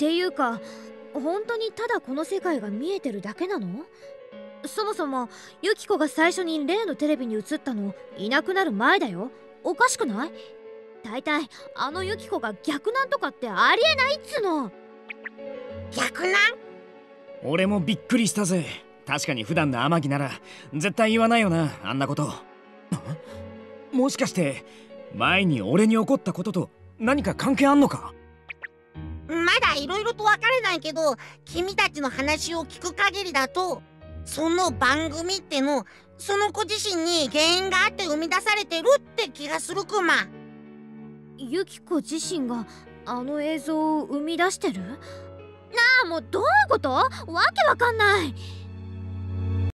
っていうか本当にただこの世界が見えてるだけなの？そもそもユキコが最初に例のテレビに映ったのいなくなる前だよ。おかしくない？大体あのユキコが逆なんとかってありえないっつの。逆なん？俺もびっくりしたぜ。確かに普段の天城なら絶対言わないよなあんなこと。もしかして前に俺に起こったことと何か関係あんのか？まだいろいろとわからないけど君たちの話を聞く限りだとその番組ってのその子自身に原因があって生み出されてるって気がするクマユキコ自身があの映像を生み出してる？なあもうどういうこと？わけわかんない。